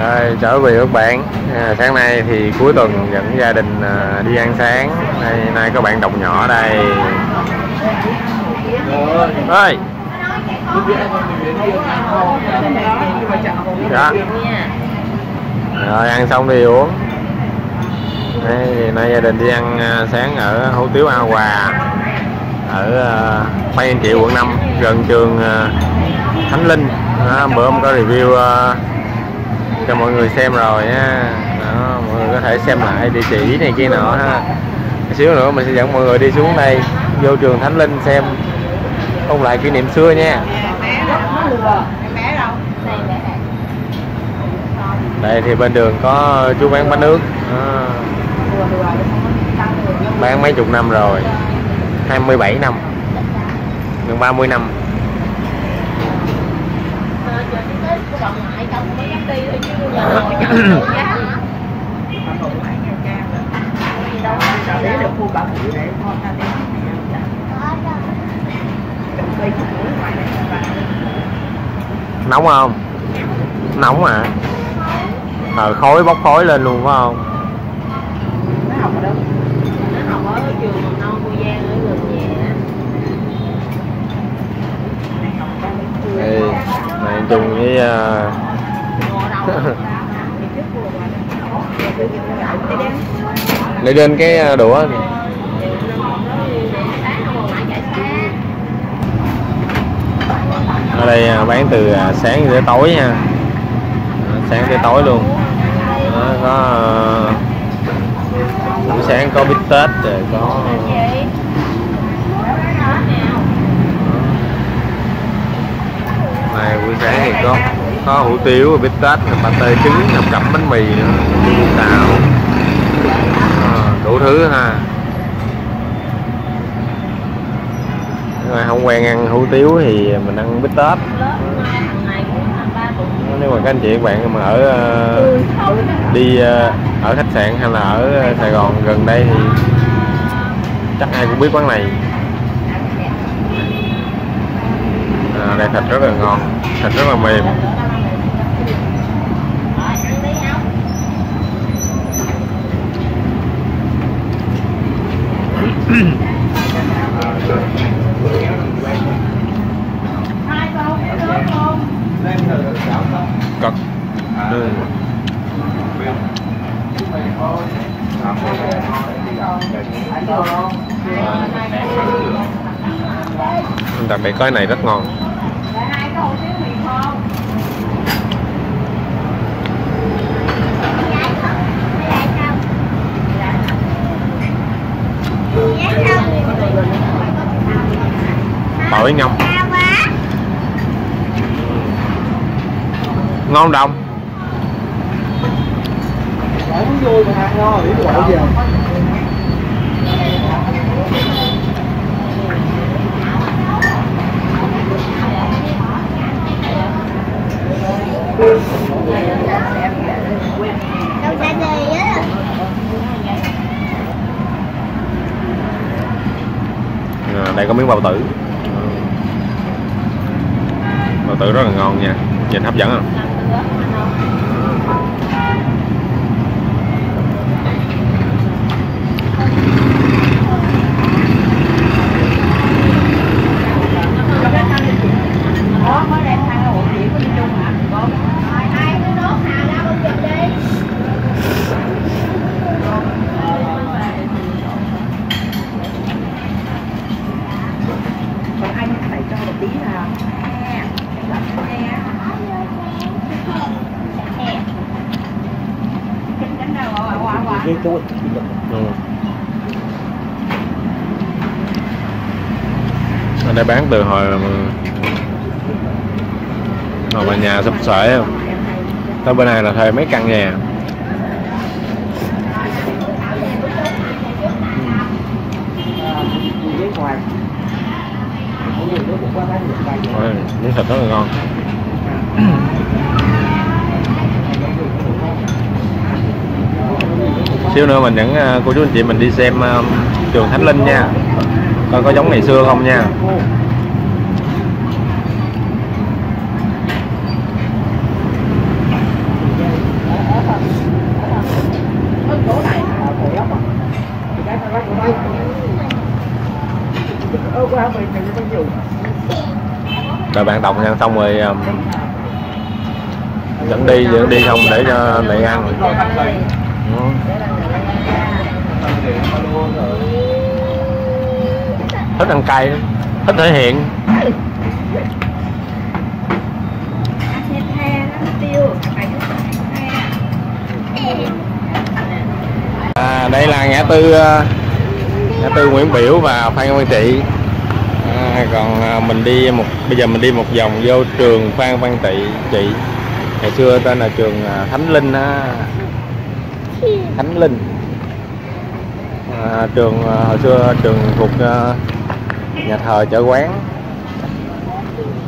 Rồi, trở về các bạn. À, sáng nay thì cuối tuần dẫn gia đình à, đi ăn sáng. Đây nay có bạn đồng nhỏ đây. Ơi dạ. Rồi ăn xong đi uống. Đây, thì nay gia đình đi ăn à, sáng ở hủ tiếu A Hòa. Ở à, Bay Anh chị quận 5 gần trường à, Thánh Linh. À, bữa hôm có review à, cho mọi người xem rồi nha. Đó, mọi người có thể xem lại địa chỉ này kia nọ ha. Một xíu nữa mình sẽ dẫn mọi người đi xuống đây vô trường Thánh Linh xem. Ôn lại kỷ niệm xưa nha. Đây thì bên đường có chú bán bánh nước bán mấy chục năm rồi. 27 năm. Gần 30 năm để được mua bảo hiểm để con ta đem nóng không? Nóng à ờ khói bốc khói lên luôn, phải không nó học ở đâu nó học ở trường mầm non cô Giang ở gần nhà á. này học ở đây đây này chung với uh, ngồi đâu đi trước mua qua đây cái đen để lên cái ờ, đũa này. ở đây à, bán từ à, sáng tới tối nha À, sáng tới tối luôn Đó, có à, buổi sáng có bít tết rồi có này buổi sáng thì có có hủ tiếu bít tết bà tê trứng hộp cẩm bánh mì nữa xào à, đủ thứ ha. Nếu mà không quen ăn hủ tiếu thì mình ăn bít tết. Nếu mà các anh chị các bạn mà ở ờ, đi ờ, ở khách sạn hay là ở ờ, Sài Gòn gần đây thì chắc ai cũng biết quán này. À, đây thịt rất là ngon. Thịt rất là mềm. Cật. Đường đặc biệt cái này rất ngon tỏi ngâm. Ngon đồng? Không vui mà ăn ngon, biết quậy giờ đâu ra đây á à, đây có miếng bao tử. Bao tử rất là ngon nha. Nhìn hấp dẫn không có mới đem thang là bộ chỉ có đi chung hả có ai cứ đốt hà ra bên chụp đi còn anh phải cho một tí là he làm he Chính chính đâu gọi qua qua Cái chú ừ. ở đây bán từ hồi mà hồi mà nhà sập sởi không tới bên này là thuê mấy căn nhà. Ôi, miếng thịt rất là ngon. Xíu nữa mình dẫn à, cô chú anh chị mình đi xem à, trường Thánh Linh nha coi có giống ngày xưa không nha rồi bạn đọc nha, xong rồi um, dẫn đi dẫn đi xong để cho lại ăn ừ. Thích ăn cay lắm, thích thể hiện. Tiêu à, đây là ngã tư ờ, ngã tư Nguyễn Biểu và Phan Văn Trị. À, còn à, mình đi một bây giờ mình đi một vòng vô trường Phan Văn Trị. Chị. ngày xưa tên là trường à, Thánh Linh á. Thánh Linh. À, trường à, hồi xưa trường thuộc nhà thờ chợ quán.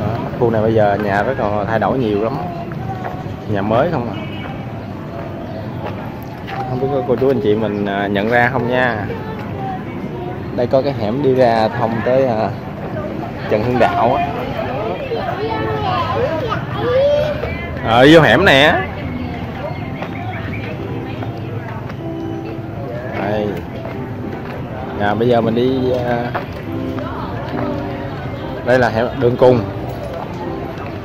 Đó, khu này bây giờ nhà rất còn thay đổi nhiều lắm. Nhà mới không à. Không biết có cô chú anh chị mình à, nhận ra không nha. Đây có cái hẻm đi ra thông tới à, Trần Hưng Đạo á. Ờ vô hẻm nè đây. À, bây giờ mình đi à, đây là hẻm đường cung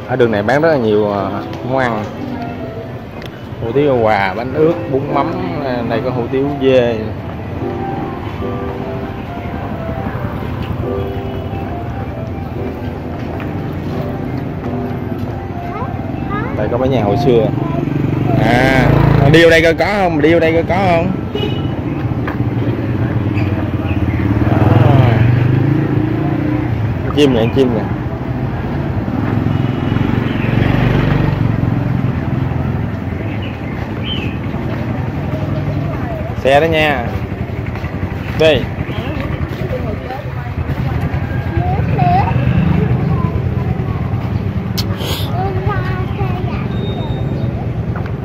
ở đường này bán rất là nhiều ờ, món ăn. Hủ tiếu quà bánh ướt, bún mắm ờ, này đây có hủ tiếu dê. Đây có mấy nhà hồi xưa. À đi vô đây coi có không? Đi vô đây coi có không? Chim này chim này. Xe đó nha. Đi.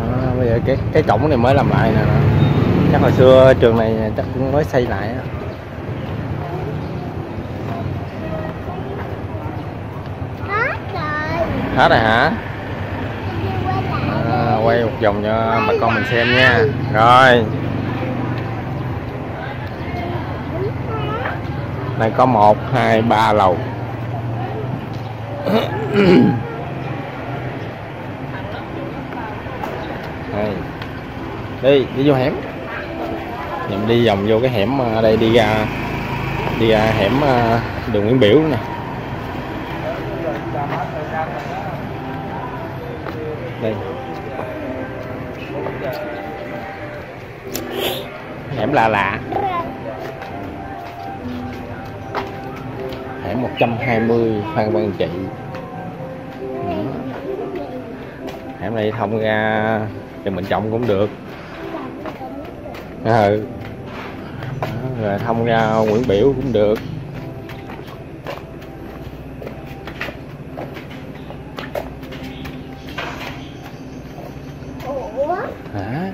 À, bây giờ cái cái cổng này mới làm lại nè. Chắc hồi xưa trường này chắc cũng mới xây lại đó Hết rồi hết rồi hả? Quay à, quay một vòng cho bà con mình xem nha. Rồi. Này có một hai ba lầu. Đây. Đi đi vô hẻm. Nhằm đi vòng vô cái hẻm ở đây đi ra đi ra hẻm à, đường Nguyễn Biểu nè. Hẻm lạ lạ. Hẻm 120 Phan Văn Trị. Ừ. hẻm này thông ra Trần Bình Trọng cũng được. Ừ. Rồi thông ra Nguyễn Biểu cũng được. Hả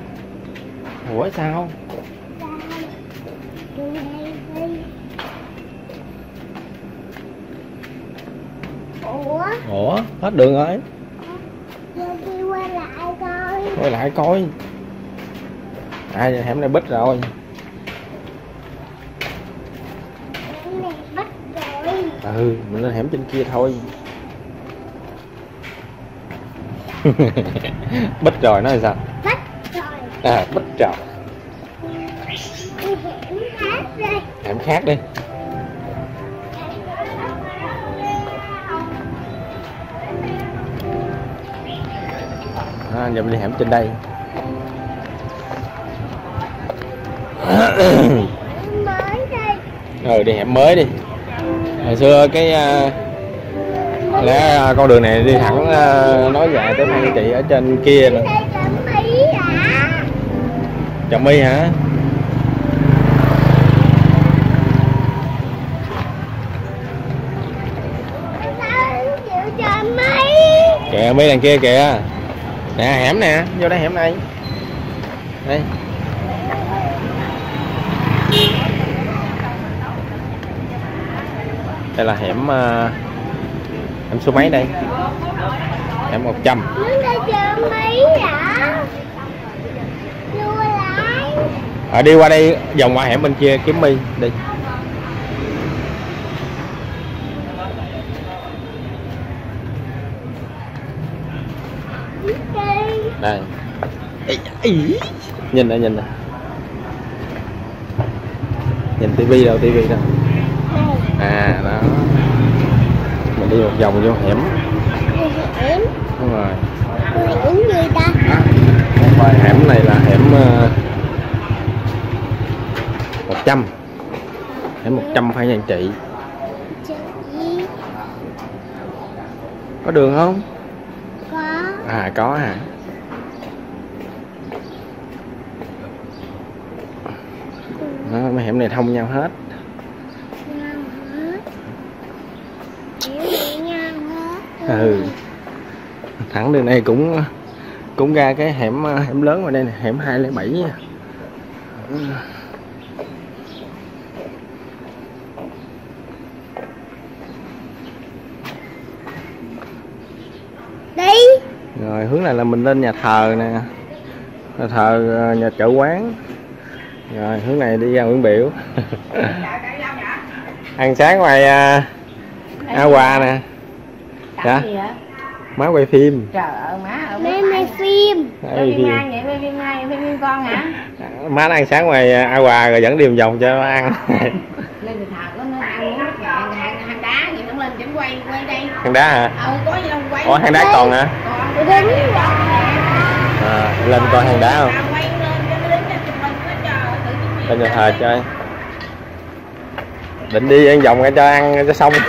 ủa sao? Ủa? Ủa hết đường rồi. Quay lại coi. Quay lại coi. À hẻm này bích rồi. Cái này bắt rồi. Ừ mình lên hẻm trên kia thôi. Bích rồi nói sao? Bắt rồi à bích rồi hẻm khác đi. À, giờ mình đi hẻm trên đây. Mới ừ đi hẻm mới đi. Hồi xưa cái à, lẽ à, con đường này đi thẳng à, nói dài tới Phan chị ở trên kia nữa chồng mi hả? Kìa mấy đằng kia kìa. Nè hẻm nè vô đây hẻm này. Đây. Đây là hẻm à, hẻm số mấy đây? Hẻm 100 Muốn à, đi qua đây vòng ngoài hẻm bên kia kiếm mi đi. Đây. Nhìn nè nhìn nè. Nhìn tivi đâu tivi đâu. À đó. Mình đi một vòng vô hẻm. Đúng rồi. Hẻm hẻm này là hẻm uh, 100 hẻm 100 phải nhan trị. Có đường không? Có. À có hả? Đó, mấy hẻm này thông nhau hết. Ừ. Thẳng đường này cũng cũng ra cái hẻm hẻm lớn ngoài đây nè hẻm 207 nha Đi rồi hướng này là mình lên nhà thờ nè. Nhà thờ ờ, nhà chợ quán. Rồi hướng này đi ra Nguyễn Biểu. Ăn sáng ngoài uh, A Hòa nè. Dạ. Gì hả má quay phim. Trời ơi má ở mẹ phim. Quay Quay phim ai vậy? Quay phim ai quay phim con hả? Má nó ăn sáng ngoài à, A Hòa rồi dẫn đi vòng cho nó ăn. Lên từ thảo có nó ăn uống nước ngạn lên chỉnh quay quay đây. Hang đá hả? Ờ có gì đâu quay. Ủa hang đá còn hả? Còn Đứng à, lên coi hang đá không? Quay lên cho nó đứng trên chụp hình nó chờ tự nhiên lên nhà thờ chơi. Định đi ăn vòng ra cho ăn cho xong.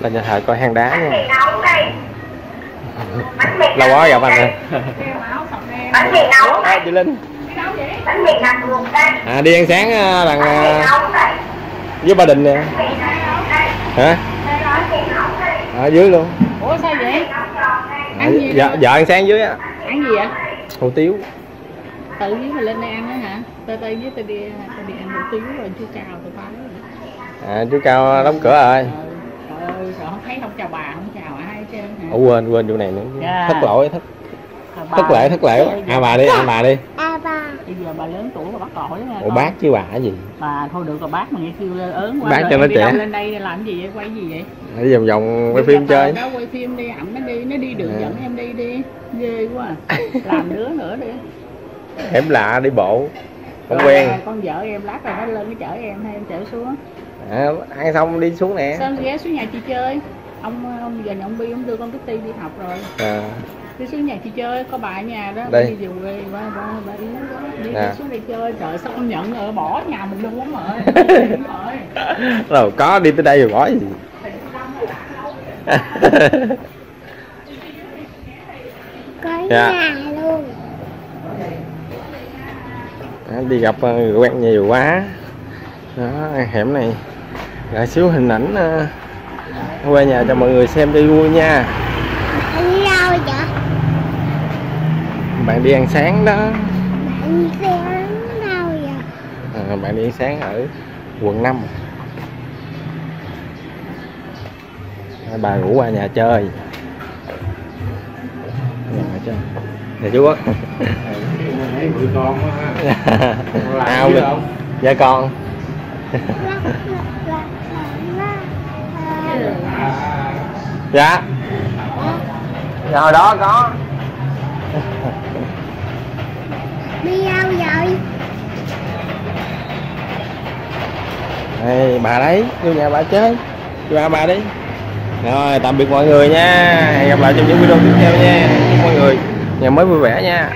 Lên nhà thờ coi hang đá nha. Lâu quá gặp anh rồi bánh mì nóng à, chị linh bánh mì nằm ruột đây à đi ăn sáng à, bằng với ba đình nè. Hả? Ở dưới luôn. Ủa sao vậy? À, vợ, vợ ăn sáng dưới á. Ăn gì vậy? Hủ tiếu. Tự với mình lên đây ăn đó hả? Tao tao với tao đi tao đi ăn hủ tiếu rồi chú tụi tao à chú cao đóng cửa rồi. Trời ơi rồi không thấy không chào bà không chào ai hết trơn hả? Ủa quên quên chỗ này nữa. Dạ. thất lỗi thất thất lễ thất lễ. À bà đi à bà đi. À bây giờ bà lớn tuổi bà bắt còi nha ủa bác chứ bà cái gì? Bà thôi được rồi bác mà nghe kêu lên ớn quá Bác cho em nó trẻ. lên đây để làm gì vậy? Quay gì vậy? Đi vòng vòng quay Đi phim chơi. đó quay phim đi ẩm nó đi nó đi đường Ừ. dẫn em đi đi. Ghê quá à. làm đứa nữa đi. Hẻm lạ đi bộ không Rồi, quen. con vợ em lát rồi nó lên nó chở em hay em chở xuống. À, ăn xong đi xuống nè. Sao ghé xuống nhà chị chơi. Ông ông giờ nhà ông bi ông đưa con Kitty đi học rồi. À, đi xuống nhà chị chơi có bà ở nhà đó Đây. đi về quê ba ba ba đi đó đi, xuống đây chơi trời sao con nhận rồi bỏ nhà mình luôn lắm rồi. Rồi rồi có đi tới đây rồi bỏ gì? Có Dạ. nhà luôn. Đó, đi gặp ờ, người quen nhiều quá. Đó hẻm này. Lại xíu hình ảnh ờ, quay nhà cho mọi người xem cho vui nha Anh đi đâu vậy bạn đi ăn sáng đó. Bạn đi ăn đâu vậy? À, bạn đi ăn sáng ở quận 5 à, bà rủ qua nhà chơi. Nhà chơi. Nhà chú quốc con mình- không? dạ con. Lắc lắc dạ. Dạ hồi đó có Đi đâu vậy. Đây, bà đấy vô nhà bà chơi. Vô nhà bà đi. Rồi tạm biệt mọi người nha. Hẹn gặp lại trong những video tiếp theo nha. Chúc mọi người nhà mới vui vẻ nha.